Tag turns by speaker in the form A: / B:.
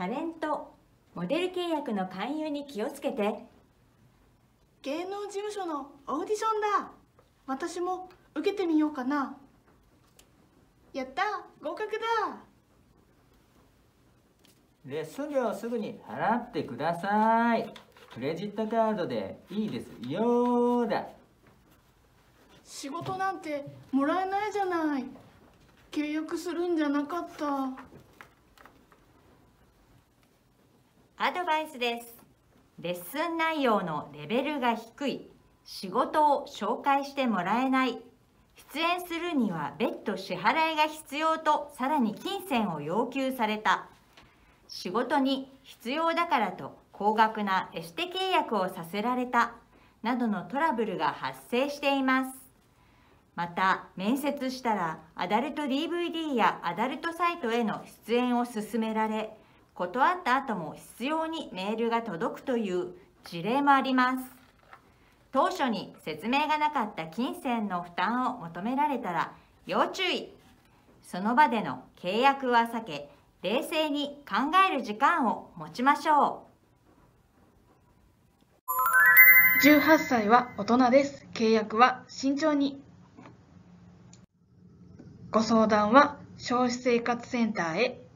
A: タレントモデル契約の勧誘に気をつけて。
B: 芸能事務所のオーディションだ。私も受けてみようかな。やった。合格だ。
C: レッスン料すぐに払ってください。クレジットカードでいいですよだ。
B: 仕事なんてもらえないじゃない。契約するんじゃなかった
A: アドバイスです。レッスン内容のレベルが低い。仕事を紹介してもらえない。出演するには別途支払いが必要とさらに金銭を要求された。仕事に必要だからと高額なエステ契約をさせられた。などのトラブルが発生しています。また面接したらアダルト DVD やアダルトサイトへの出演を勧められ断った後も必要にメールが届くという事例もあります。当初に説明がなかった金銭の負担を求められたら要注意。その場での契約は避け冷静に考える時間を持ちましょ
B: う。18歳は大人です。契約は慎重に。ご相談は消費生活センターへ。